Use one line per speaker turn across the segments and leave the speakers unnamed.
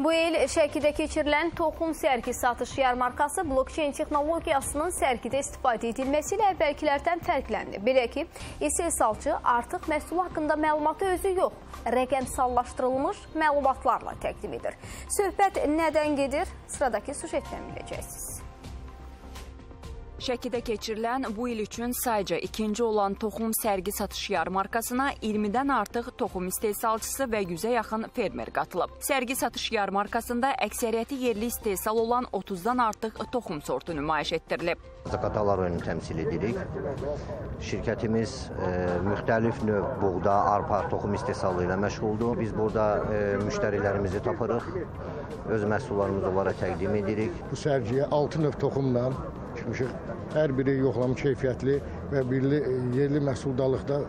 Bu il Şəkidə keçirilən toxum sərgi satış yarmarkası blokçeyn texnologiyasının sərgidə istifadə edilməsi ilə əvvəlkilərdən fərqləndi. Belə ki, istehsalçı artıq məhsul haqqında məlumatı özü yox, rəqəmsallaşdırılmış məlumatlarla təqdim edir. Söhbət nədən gedir? Sıradakı sujetdən biləcəksiniz.
Şəkidə keçirilən bu il üçün sayca ikinci olan toxum sərgi satış yarmarkasına 20-dən artıq toxum istehsalçısı və 100-ə yaxın fermer qatılıb. Sərgi satış yarmarkasında əksəriyyəti yerli istehsal olan 30-dan artıq toxum sortu nümayiş etdirilib.
Zaqatalar oyunu təmsil edirik. Şirkətimiz e, müxtəlif növ buğda, arpa, toxum istehsalı ilə məşğuldur. Biz burada e, müştərilərimizi tapırıq, öz məhsullarımızı onlara təqdim edirik.
Bu sərgiyə 6 növ toxumla çıxmışıq. Hər biri yoxlama keyfiyyətli və birli yerli məhsuldarlıqda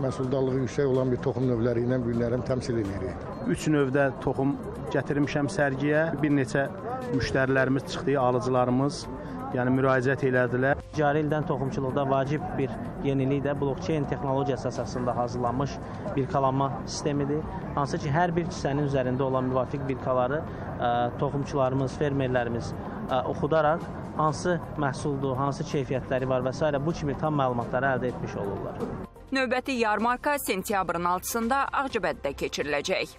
məhsuldarlığı yüksək olan bir toxum növləri ilə bu günləri təmsil edirik.
3 növdə toxum gətirmişəm sərgiyə. Bir neçə müştərilərimiz çıxdı, alıcılarımız yəni müraciət elədilər.
Cari ildən toxumçuluqda vacib bir yenilik də blokçeyn texnologiyası əsasında hazırlanmış birkalanma sistemidir. Hansı ki, hər bir kisənin üzərində olan müvafiq birkaları ə, toxumçularımız, fermerlərimiz ə, oxudaraq hansı məhsuldur, hansı keyfiyyətləri var və s. bu kimi tam məlumatları əldə etmiş olurlar.
Növbəti yarmarka sentyabrın 6-sında Ağcabədidə keçiriləcək.